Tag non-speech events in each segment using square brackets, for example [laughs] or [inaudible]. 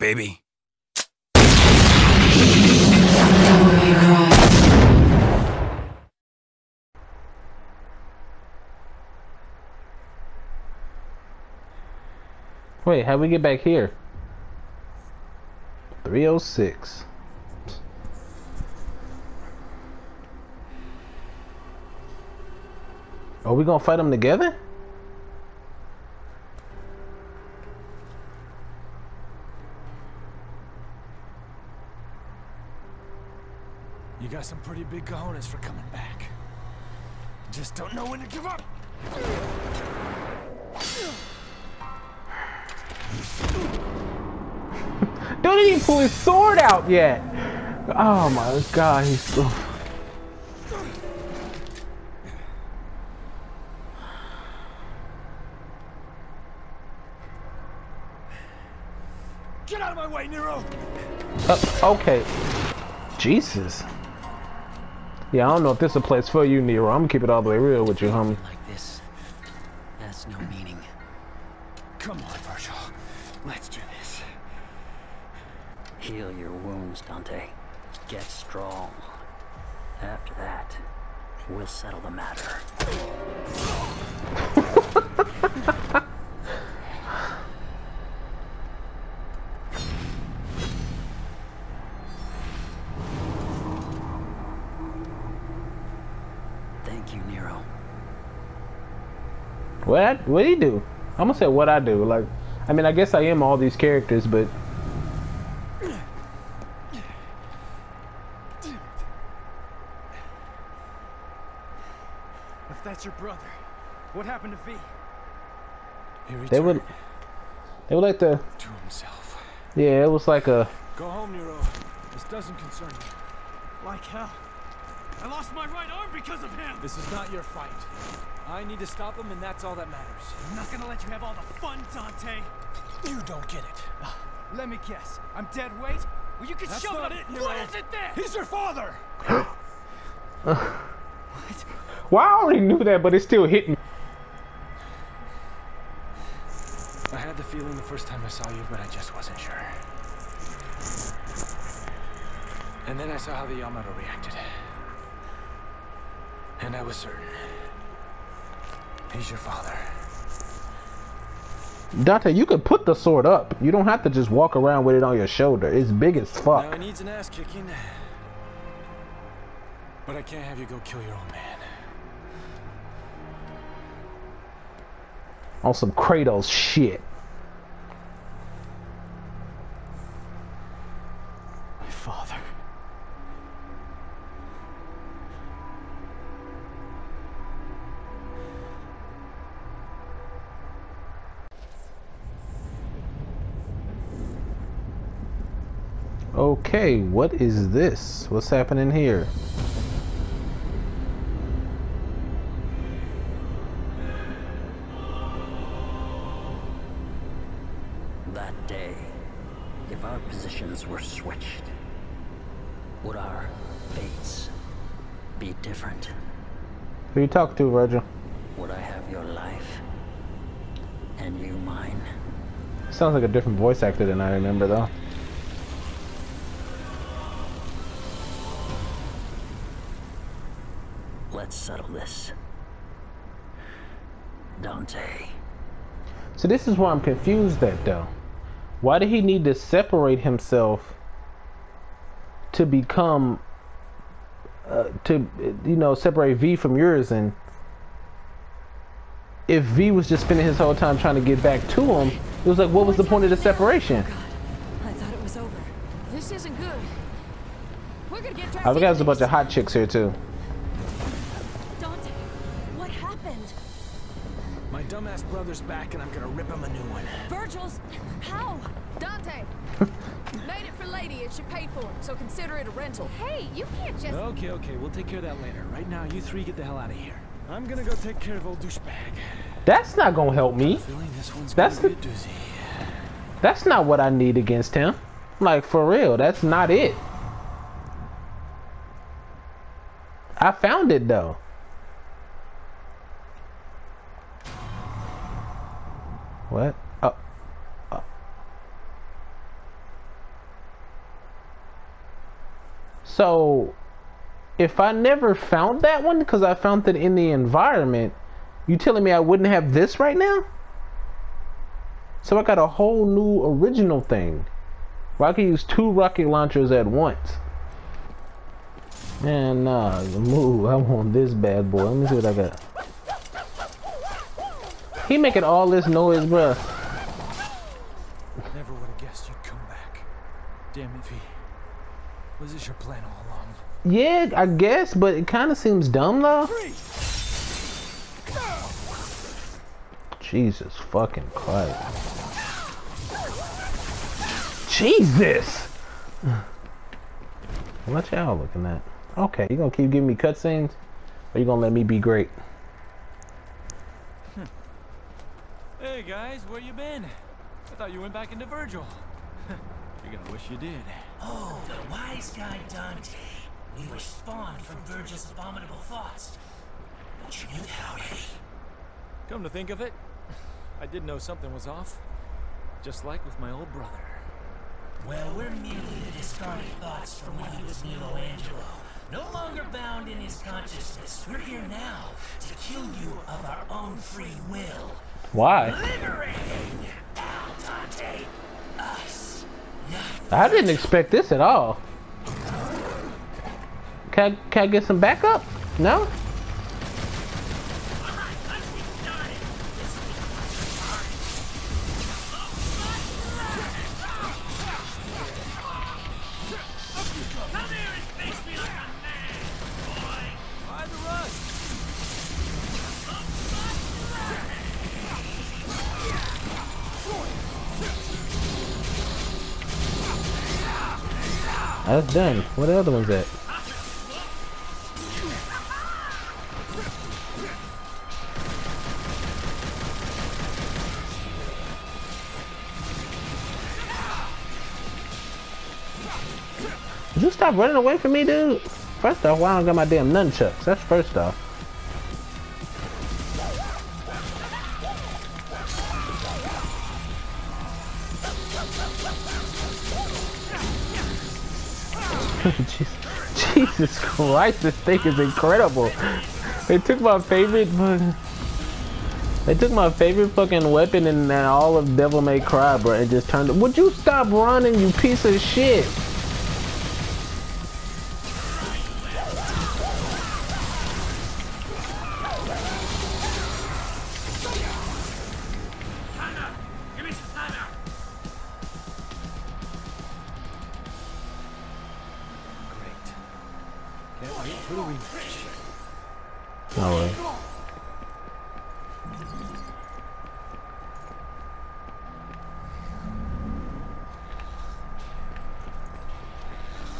baby. Wait, how we get back here? 306. Are we gonna fight them together? Got some pretty big cojones for coming back. Just don't know when to give up. [laughs] Don't even pull his sword out yet. Oh my god, he's so. Get out of my way, Nero! Uh, okay. Jesus. Yeah, I don't know if this is a place for you, Nero. I'm gonna keep it all the way real with you, homie. Like this has no meaning. Come on, Vergil. Let's do this. Heal your wounds, Dante. Get strong. After that, we'll settle the matter. [laughs] What? I, what do you do? I'm gonna say what I do. Like, I mean, I guess I am all these characters, but If that's your brother, what happened to V? He they would, they would like to. to himself. Yeah, it was like a. Go home, Nero. This doesn't concern you. Like hell. I lost my right arm because of him! This is not your fight. I need to stop him, and that's all that matters. I'm not gonna let you have all the fun, Dante! You don't get it. [sighs] Let me guess. I'm dead weight? Well, you can That's show not them. it what is it then? He's your father! What? Well, I already knew that, but it still hit me. I had the feeling the first time I saw you, but I just wasn't sure. And then I saw how the Yamato reacted. And I was certain. He's your father. Dante, you could put the sword up. You don't have to just walk around with it on your shoulder. It's big as fuck. Now he needs an ass kicking. But I can't have you go kill your own man. On some Kratos shit. My father. Okay, what is this? What's happening here? That day, if our positions were switched, would our fates be different? Who you talk to, Vergil? Would I have your life and you mine? Sounds like a different voice actor than I remember, though. This. Dante. So this is where I'm confused at, though. Why did he need to separate himself to become, uh, to you know, separate V from yours? And if V was just spending his whole time trying to get back to him, it was like, what was the point of the separation? I thought it was over. This isn't good. We're gonna get I trapped forgot in there's a bunch of hot chicks here too. Dumbass brother's back, and I'm gonna rip him a new one. Vergil's. How? Dante, [laughs] made it for Lady and she paid for it, so consider it a rental. Hey, you can't just. Okay, okay, we'll take care of that later. Right now, you three get the hell out of here. I'm gonna go take care of old douchebag. That's not gonna help me. This one's That's gonna the- a doozy. That's not what I need against him. Like for real, that's not it. I found it though. What? Oh. So, if I never found that one, because I found it in the environment, you telling me I wouldn't have this right now? So I got a whole new original thing. Where I can use two rocket launchers at once. Man, nah, move. I want this bad boy. Let me see what I got. He making all this noise, bruh. Never would have guessed you'd come back. Damn it, V. Was this your plan all along? Yeah, I guess, but it kind of seems dumb though. Jesus fucking Christ. Jesus! What y'all looking at? Okay, you gonna keep giving me cutscenes? Or you gonna let me be great? Hey guys, where you been? I thought you went back into Vergil. [laughs] You're gonna wish you did. Oh, the wise guy Dante. We were spawned from Vergil's abominable thoughts. But you knew that already. Come to think of it, I did know something was off. Just like with my old brother. Well, we're merely the discarded thoughts from when he was Nelo Angelo. No longer bound in his consciousness. We're here now to kill you of our own free will. Why? I didn't expect this at all. Can I, can I get some backup? No? That's done. Where the other ones at? Would you stop running away from me, dude? First off, why I don't I got my damn nunchucks? That's first off. [laughs] Jesus, Jesus Christ, this thing is incredible. They took my favorite They took my favorite fucking weapon and, and all of Devil May Cry, bro, and just turned it. Would you stop running, you piece of shit? No way.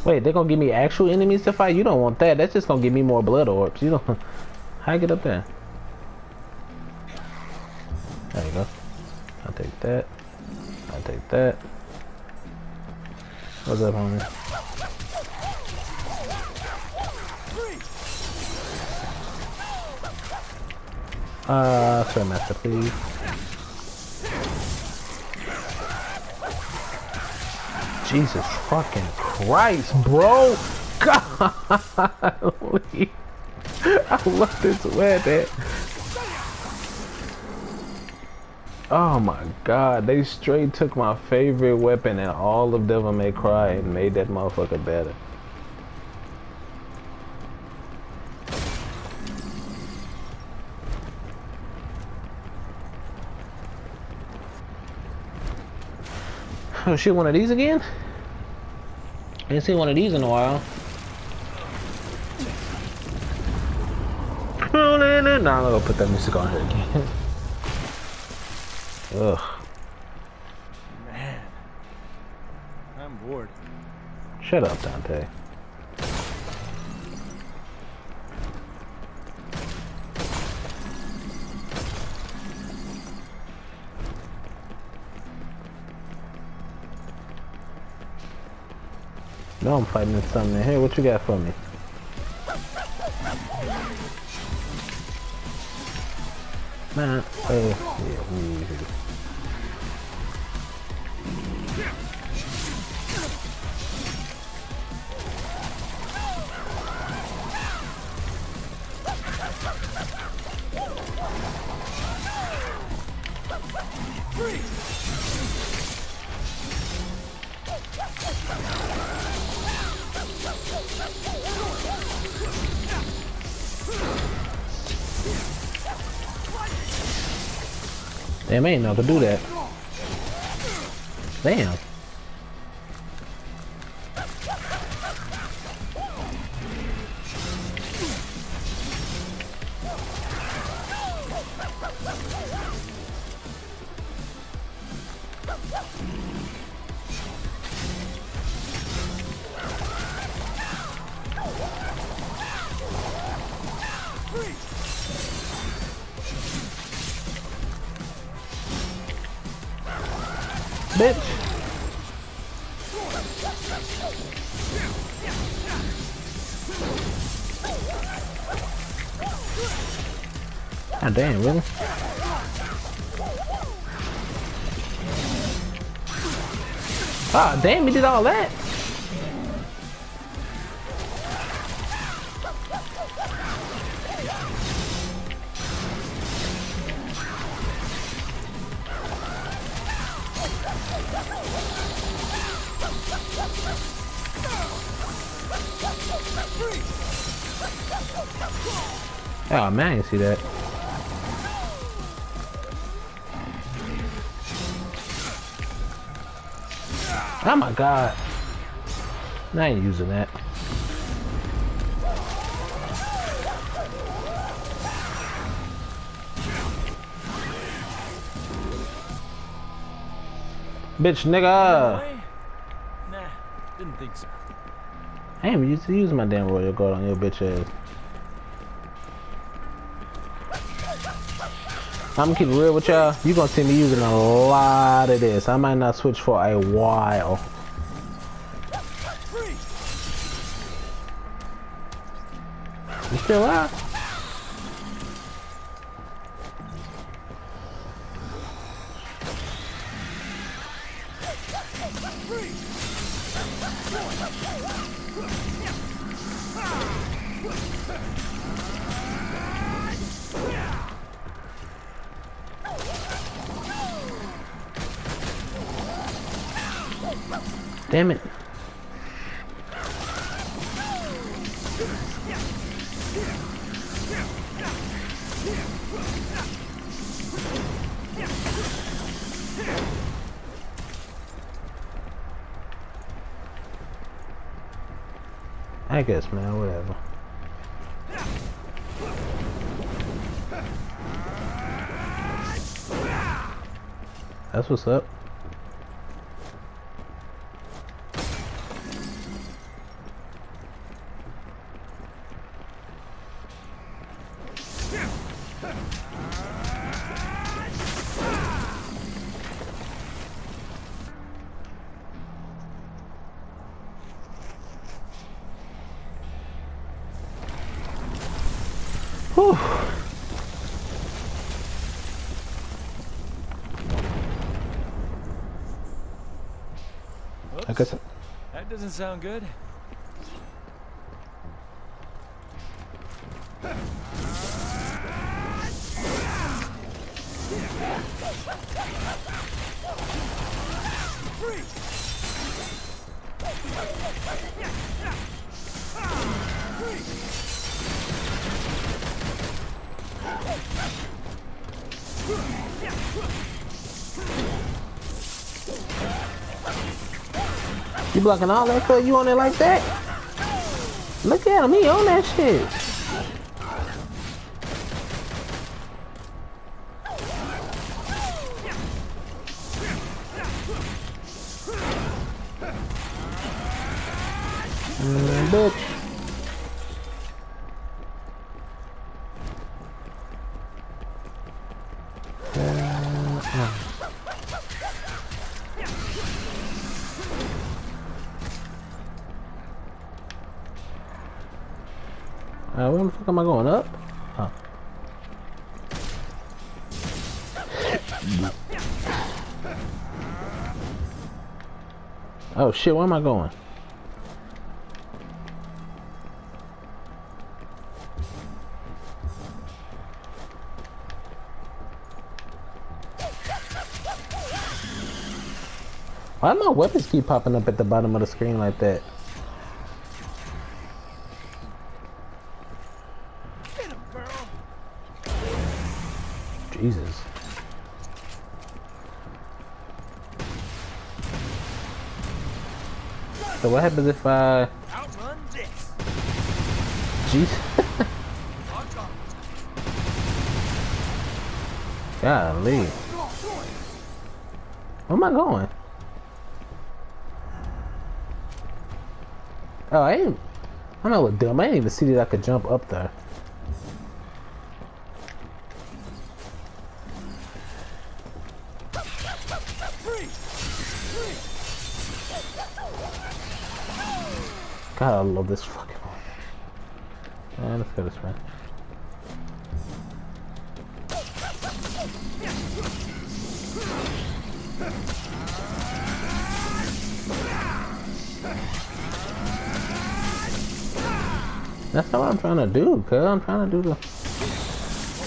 Wait, they're gonna give me actual enemies to fight? You don't want that. That's just gonna give me more blood orbs. You don't. How I get up there? There you go. I'll take that. I'll take that. What's up, homie? Uh, sorry, master, please. Jesus fucking Christ, bro! [laughs] Golly. I love this weapon. Oh my god, they straight took my favorite weapon and all of Devil May Cry and made that motherfucker better. Oh shoot one of these again? I ain't seen one of these in a while. Oh, nah, I'm gonna put that music on here again. [laughs] Ugh. Man. I'm bored. Shut up, Dante. know I'm fighting something. Hey, what you got for me? man? oh, yeah, we Freeze! Damn, ain't no to do that. Damn. Bitch. God damn, really? Ah, damn, he did all that. Oh man, you see that. Oh my god. I ain't using that. Bitch, nigga. Way? Nah, didn't think so. I ain't used to use my damn royal guard on your bitch ass. I'm gonna keep it real with y'all. You gonna see me using a lot of this. I might not switch for a while. You still out? Damn it. I guess, man, whatever. That's what's up. Whew. I guess that doesn't sound good. You blocking all that cut you on it like that? Look at him, he on that shit. Mm, bitch. Am I going up? Huh. Oh shit, where am I going? Why do my weapons keep popping up at the bottom of the screen like that? Get him, girl. Jesus. So what happens if I... Outrun this. Jeez. [laughs] Golly. Where am I going? Oh, I ain't... I'm not dumb. I didn't even see that I could jump up there. God, I love this fucking one. Yeah, let's go this way. That's not what I'm trying to do, cuz I'm trying to do the.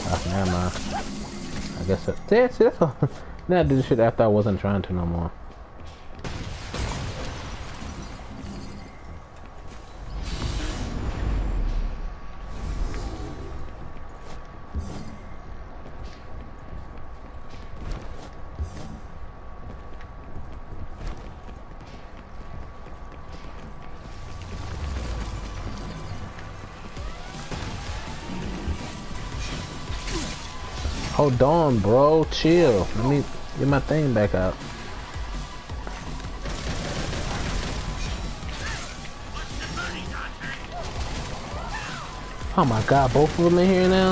Oh, never mind. I guess that, that's it. [laughs] Now I did the shit after I wasn't trying to no more. Hold on, bro. Chill. Let me get my thing back out. Oh my god, both of them in here now?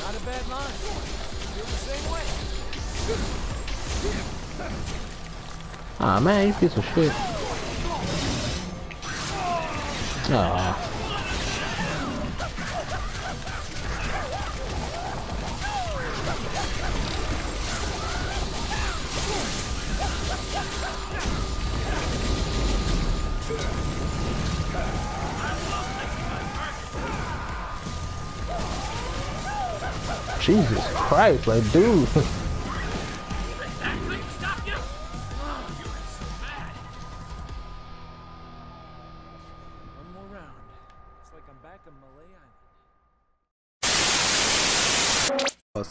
Not a bad line. Feel the same way. Ah man, you piece of shit. Ah. Jesus Christ, like dude. [laughs]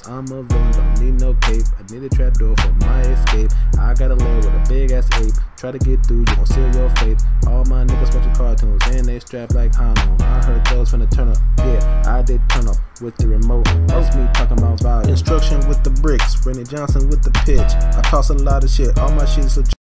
I'm a villain, don't need no cape. I need a trapdoor for my escape. I got a lair with a big ass ape. Try to get through, you gon' seal your fate. All my niggas watching cartoons and they strap like Hano. I heard those the turn up. Yeah, I did turn up with the remote. That's me talking about volume. Instruction with the bricks. Randy Johnson with the pitch. I toss a lot of shit. All my shit is legit.